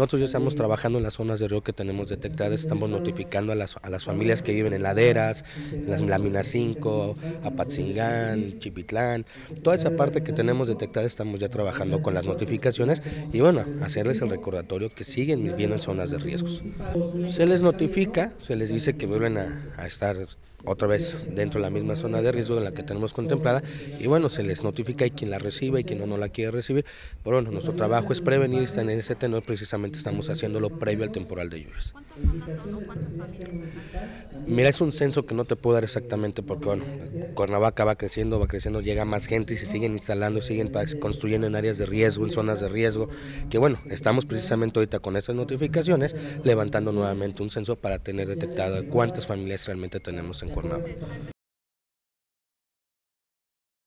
Nosotros ya estamos trabajando en las zonas de río que tenemos detectadas, estamos notificando a las, a las familias que viven en laderas, las Láminas 5, Apatzingán, Chipitlán, toda esa parte que tenemos detectada estamos ya trabajando con las notificaciones y bueno, hacerles el recordatorio que siguen viviendo en zonas de riesgos. Se les notifica, se les dice que vuelven a, a estar otra vez dentro de la misma zona de riesgo en la que tenemos contemplada y bueno, se les notifica y quien la recibe y quien no, no la quiere recibir, pero bueno, nuestro trabajo es prevenir y estar en ese tenor precisamente estamos haciéndolo previo al temporal de lluvias. Mira, es un censo que no te puedo dar exactamente porque bueno, Cuernavaca va creciendo, va creciendo, llega más gente y se siguen instalando, siguen construyendo en áreas de riesgo, en zonas de riesgo, que bueno, estamos precisamente ahorita con esas notificaciones levantando nuevamente un censo para tener detectado cuántas familias realmente tenemos en Cuernavaca.